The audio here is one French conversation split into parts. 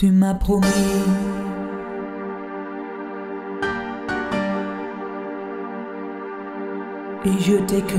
Tu m'as promis. Et je t'ai cru.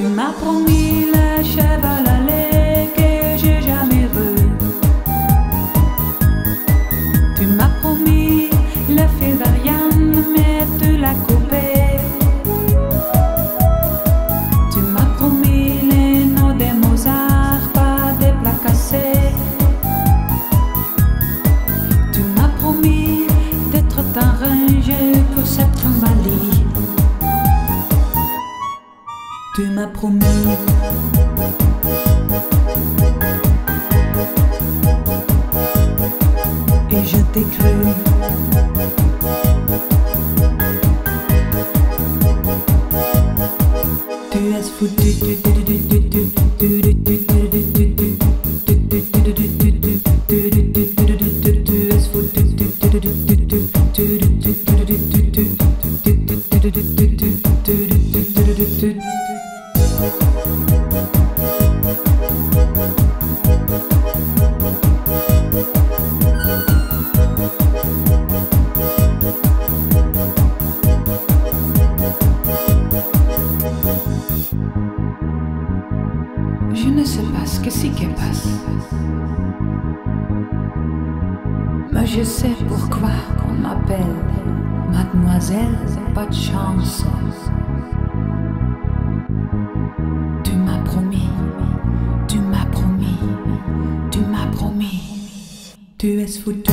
Tu m'as promis la cheval Tu promis. Et je t'ai cru. Tu es foutu. Tu es foutu. Je ne sais pas ce que c'est qui passe. Mais je sais pourquoi on m'appelle Mademoiselle, pas de chance. Tu m'as promis, tu m'as promis, tu m'as promis. Tu es foutu.